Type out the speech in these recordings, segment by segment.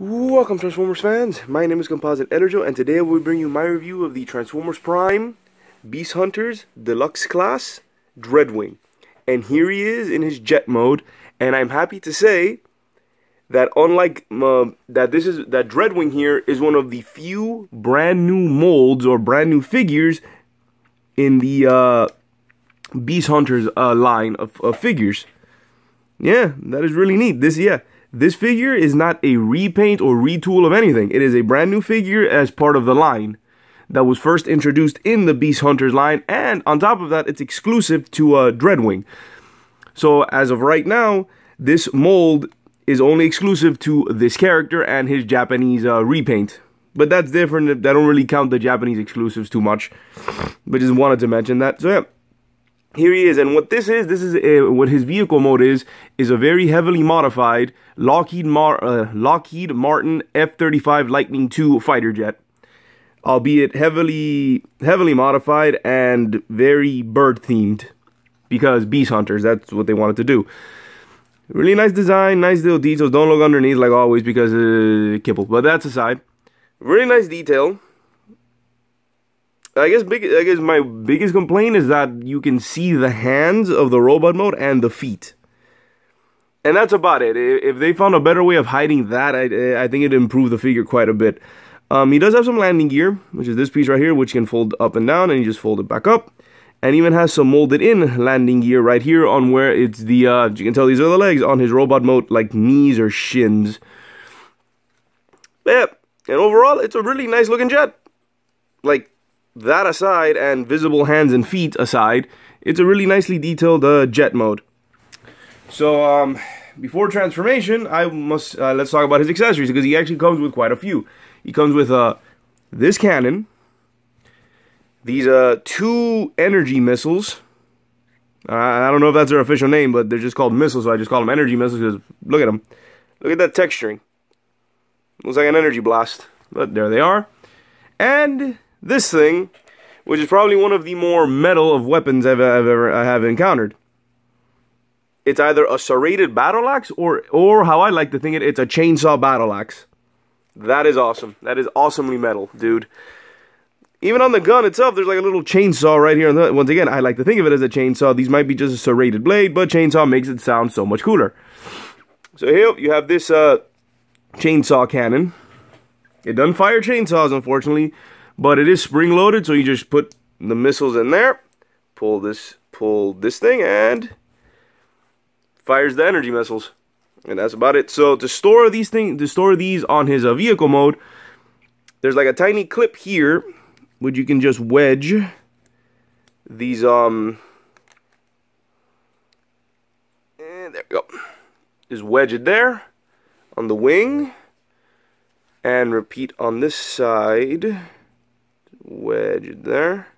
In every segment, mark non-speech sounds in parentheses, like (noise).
Welcome Transformers fans, my name is Composite EnerJoe and today I will bring you my review of the Transformers Prime Beast Hunters Deluxe Class Dreadwing. And here he is in his jet mode and I'm happy to say that unlike uh, that this is that Dreadwing here is one of the few brand new molds or brand new figures in the uh, Beast Hunters uh, line of, of figures. Yeah, that is really neat. This yeah. This figure is not a repaint or retool of anything. It is a brand new figure as part of the line that was first introduced in the Beast Hunters line, and on top of that, it's exclusive to uh, Dreadwing. So as of right now, this mold is only exclusive to this character and his Japanese uh, repaint. But that's different. I don't really count the Japanese exclusives too much. But just wanted to mention that. So yeah here he is and what this is this is a, uh, what his vehicle mode is is a very heavily modified lockheed Mar uh, lockheed martin f-35 lightning II fighter jet albeit heavily heavily modified and very bird themed because beast hunters that's what they wanted to do. Really nice design nice little details don't look underneath like always because uh, kibble but that's aside. Really nice detail I guess big. I guess my biggest complaint is that you can see the hands of the robot mode and the feet, and that's about it. If they found a better way of hiding that, I I think it'd improve the figure quite a bit. Um, he does have some landing gear, which is this piece right here, which can fold up and down, and you just fold it back up. And even has some molded in landing gear right here on where it's the, uh, you can tell these are the legs on his robot mode, like knees or shins. But yeah, and overall, it's a really nice looking jet. Like, that aside and visible hands and feet aside, it's a really nicely detailed uh, jet mode. So, um, before transformation, I must, uh, let's talk about his accessories, because he actually comes with quite a few. He comes with, uh, this cannon, these, uh, two energy missiles, I don't know if that's their official name, but they're just called missiles, so I just call them energy missiles, because look at them. Look at that texturing. Looks like an energy blast, but there they are. And this thing, which is probably one of the more metal of weapons I've, I've ever I have encountered. It's either a serrated battle axe or, or how I like to think it, it's a chainsaw battle axe. That is awesome. That is awesomely metal, dude. Even on the gun itself, there's like a little chainsaw right here. Once again, I like to think of it as a chainsaw. These might be just a serrated blade, but chainsaw makes it sound so much cooler. So here you have this uh, chainsaw cannon. It doesn't fire chainsaws, unfortunately, but it is spring loaded, so you just put the missiles in there, pull this, pull this thing, and fires the energy missiles. And that's about it. So to store these things, to store these on his uh, vehicle mode, there's like a tiny clip here, which you can just wedge these um. And there we go. Just wedge it there on the wing, and repeat on this side wedge there.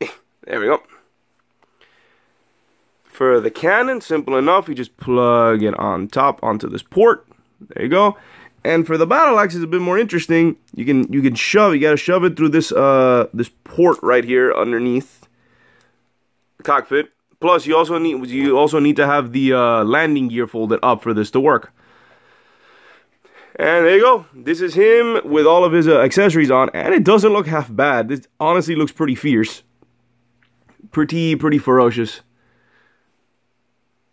(coughs) There we go. For the cannon, simple enough. You just plug it on top onto this port. There you go. And for the battle axe, it's a bit more interesting. You can you can shove. You gotta shove it through this uh this port right here underneath the cockpit. Plus, you also need you also need to have the uh, landing gear folded up for this to work. And there you go. This is him with all of his uh, accessories on. And it doesn't look half bad. This honestly looks pretty fierce. Pretty, pretty ferocious.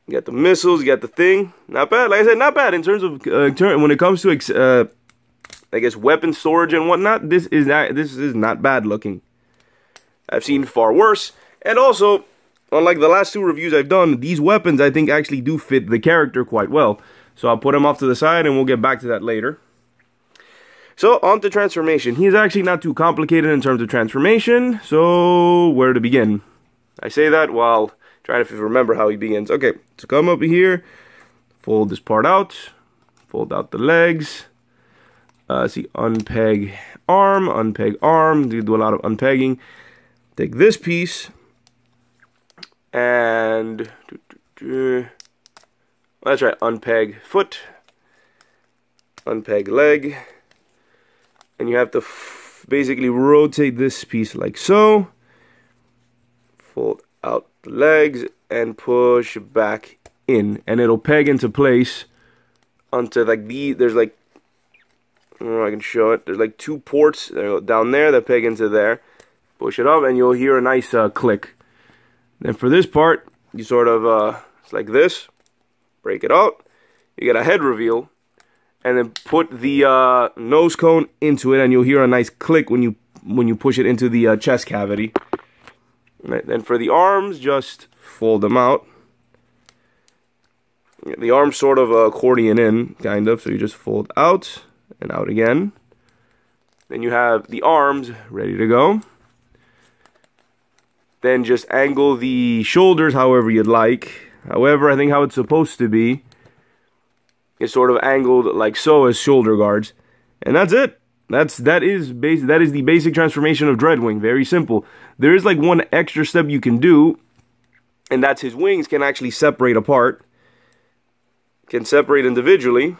You got the missiles, you got the thing. Not bad. Like I said, not bad in terms of uh, when it comes to, uh, I guess, weapon storage and whatnot. This is not, this is not bad looking. I've seen far worse. And also, unlike the last two reviews I've done, these weapons I think actually do fit the character quite well. So I'll put him off to the side and we'll get back to that later. So on to transformation. He's actually not too complicated in terms of transformation. So where to begin? I say that while trying to remember how he begins. Okay, so come up here, fold this part out, fold out the legs. Uh, see, unpeg arm, unpeg arm. Do a lot of unpegging. Take this piece and that's right, unpeg foot, unpeg leg, and you have to basically rotate this piece like so, fold out the legs, and push back in, and it'll peg into place onto like the there's like I know I can show it. There's like two ports down there that peg into there. Push it up and you'll hear a nice uh, click. Then for this part, you sort of uh, it's like this. Break it out. You get a head reveal, and then put the uh, nose cone into it, and you'll hear a nice click when you when you push it into the uh, chest cavity. Right, then for the arms, just fold them out. The arms sort of accordion in, kind of, so you just fold out and out again. Then you have the arms ready to go. Then just angle the shoulders however you'd like. However, I think how it's supposed to be is sort of angled like so as shoulder guards. And that's it. That's that is that is the basic transformation of Dreadwing. Very simple. There is like one extra step you can do, and that's his wings can actually separate apart. Can separate individually.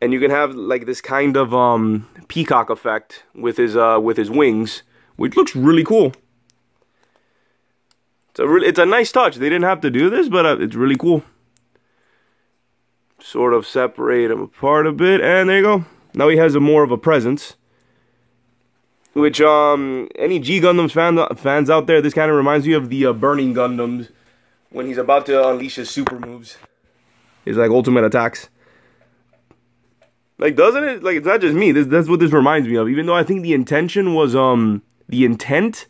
And you can have like this kind of um peacock effect with his uh with his wings, which looks really cool. It's a really, it's a nice touch. They didn't have to do this, but uh, it's really cool. Sort of separate them apart a bit, and there you go. Now he has a more of a presence. Which, um, any G Gundams fan, fans out there, this kind of reminds me of the uh, Burning Gundams when he's about to unleash his super moves. His, like, ultimate attacks. Like, doesn't it? Like, it's not just me. This, that's what this reminds me of. Even though I think the intention was, um, the intent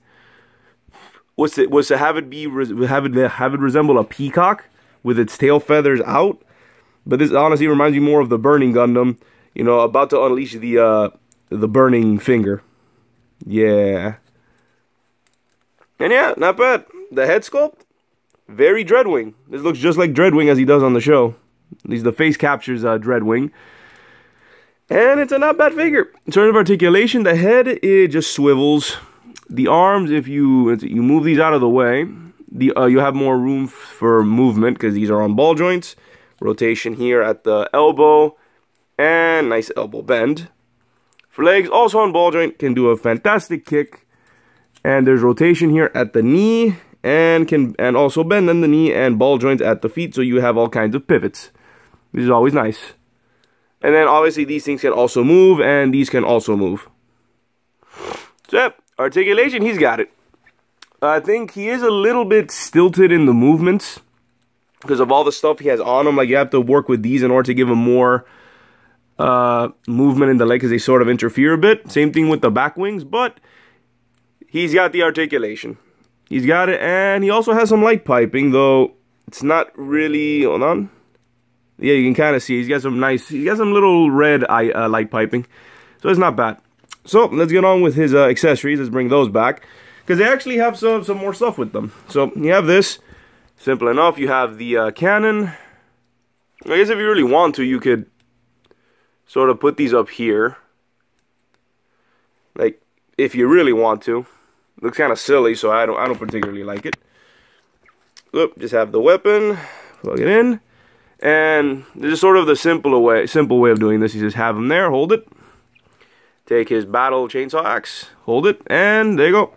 was to, was to have it be, have it, have it resemble a peacock with its tail feathers out. But this honestly reminds me more of the Burning Gundam you know, about to unleash the uh, the burning finger. Yeah. And yeah, not bad. The head sculpt, very Dreadwing. This looks just like Dreadwing as he does on the show. At least the face captures uh, Dreadwing. And it's a not bad figure. In terms of articulation, the head, it just swivels. The arms, if you you move these out of the way, the uh, you have more room for movement because these are on ball joints. Rotation here at the elbow and nice elbow bend. For legs, also on ball joint, can do a fantastic kick. And there's rotation here at the knee and can and also bend in the knee and ball joints at the feet so you have all kinds of pivots. This is always nice. And then obviously these things can also move and these can also move. So articulation, he's got it. I think he is a little bit stilted in the movements because of all the stuff he has on him. Like you have to work with these in order to give him more uh, movement in the leg because they sort of interfere a bit. Same thing with the back wings, but he's got the articulation. He's got it, and he also has some light piping, though it's not really, hold on. Yeah, you can kind of see he's got some nice, he got some little red eye, uh, light piping, so it's not bad. So let's get on with his uh, accessories. Let's bring those back because they actually have some some more stuff with them. So you have this, simple enough. You have the uh, cannon. I guess if you really want to, you could sort of put these up here. Like, if you really want to. Looks kind of silly, so I don't, I don't particularly like it. Look, just have the weapon, plug it in, and this is sort of the simple way, simple way of doing this. You just have them there, hold it, take his battle chainsaw axe, hold it, and there you go.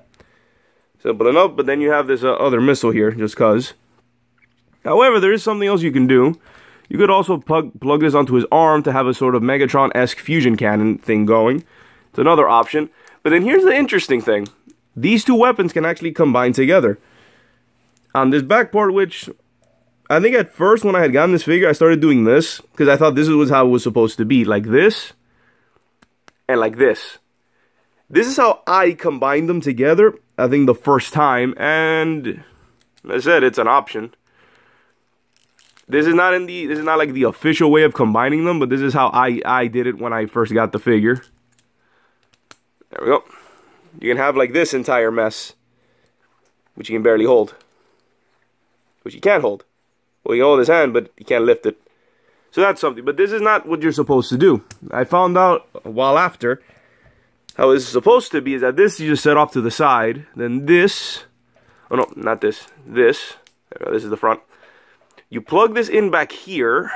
Simple enough, but then you have this uh, other missile here, just cause. However, there is something else you can do. You could also plug, plug this onto his arm to have a sort of Megatron-esque fusion cannon thing going. It's another option. But then here's the interesting thing. These two weapons can actually combine together. On this back part, which I think at first when I had gotten this figure, I started doing this. Because I thought this was how it was supposed to be. Like this. And like this. This is how I combined them together. I think the first time. And I said it's an option. This is not in the this is not like the official way of combining them, but this is how I I did it when I first got the figure. There we go. You can have like this entire mess, which you can barely hold, which you can't hold. Well, you can hold his hand, but you can't lift it. So that's something. But this is not what you're supposed to do. I found out a while after how it's supposed to be is that this you just set off to the side. Then this, oh no, not this, this. Uh, this is the front. You plug this in back here,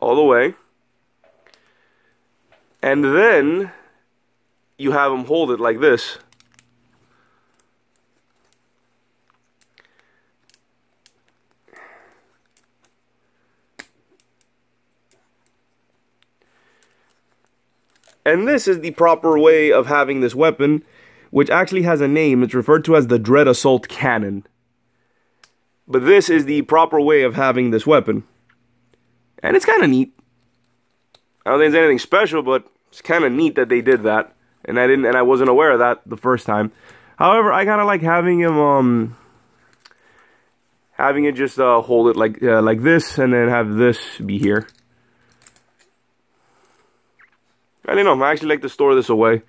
all the way, and then you have them hold it like this. And this is the proper way of having this weapon, which actually has a name. It's referred to as the Dread Assault Cannon. But this is the proper way of having this weapon. And it's kind of neat. I don't think it's anything special, but it's kind of neat that they did that. And I didn't, and I wasn't aware of that the first time. However, I kind of like having him, um, having it just uh, hold it like uh, like this, and then have this be here. I don't know. I actually like to store this away.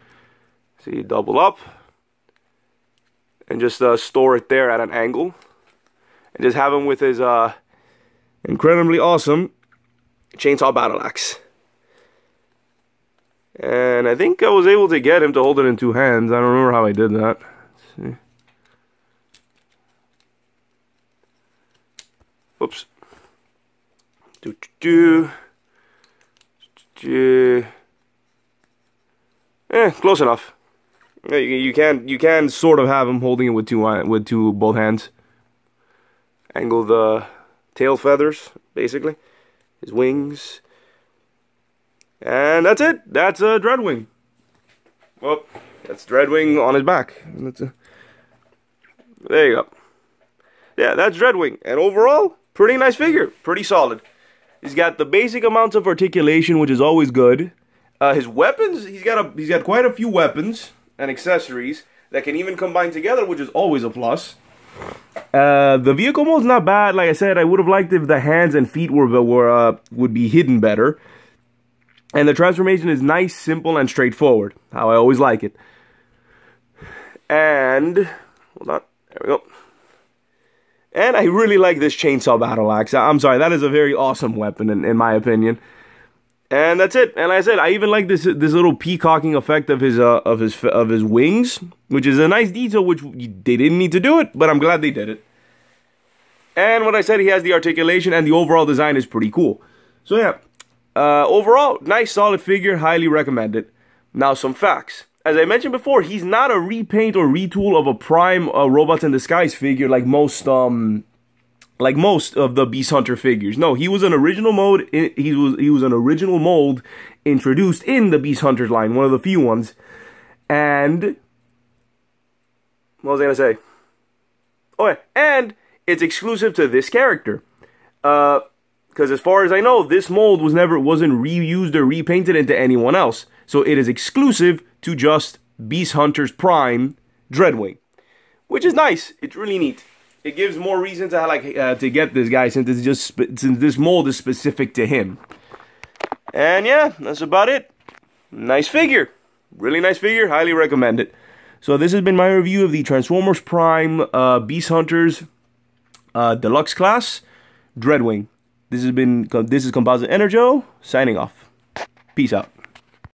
See, double up, and just uh, store it there at an angle, and just have him with his uh, incredibly awesome chainsaw battle axe. And I think I was able to get him to hold it in two hands. I don't remember how I did that. Let's see. Whoops. Do do do. Eh, close enough. You, you can you can sort of have him holding it with two uh, with two both hands. Angle the tail feathers, basically, his wings. And that's it. That's a Dreadwing. Well, that's Dreadwing on his back. That's a, there you go. Yeah, that's Dreadwing. And overall, pretty nice figure. Pretty solid. He's got the basic amounts of articulation, which is always good. Uh, his weapons, he's got a he's got quite a few weapons and accessories that can even combine together, which is always a plus. Uh, the vehicle mode's not bad. Like I said, I would have liked if the hands and feet were were uh, would be hidden better. And the transformation is nice, simple, and straightforward. How I always like it. And, hold on, there we go. And I really like this chainsaw battle axe. I'm sorry, that is a very awesome weapon in, in my opinion. And that's it. And like I said, I even like this this little peacocking effect of his uh, of his of his wings, which is a nice detail. Which they didn't need to do it, but I'm glad they did it. And what I said, he has the articulation, and the overall design is pretty cool. So yeah, uh, overall, nice solid figure, highly recommended. Now some facts. As I mentioned before, he's not a repaint or retool of a prime uh, Robots in Disguise figure like most um like most of the Beast Hunter figures. No, he was an original mode. He was he was an original mold introduced in the Beast Hunters line, one of the few ones. And what was I gonna say? Oh, yeah. and it's exclusive to this character. Uh, because as far as I know, this mold was never wasn't reused or repainted into anyone else. So it is exclusive to just Beast Hunters Prime Dreadwing, which is nice. It's really neat. It gives more reason to like uh, to get this guy since it's just since this mold is specific to him. And yeah, that's about it. Nice figure, really nice figure. Highly recommend it. So this has been my review of the Transformers Prime uh, Beast Hunters uh, Deluxe Class Dreadwing. This has been this is Composite EnerJoe signing off. Peace out.